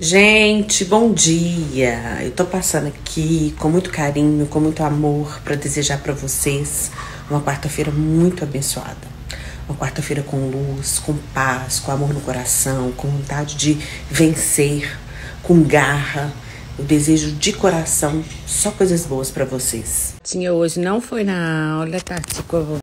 Gente, bom dia. Eu tô passando aqui com muito carinho, com muito amor para desejar para vocês uma quarta-feira muito abençoada. Uma quarta-feira com luz, com paz, com amor no coração, com vontade de vencer, com garra. Eu desejo de coração só coisas boas para vocês. Tinha hoje não foi na aula, tá? Ficou.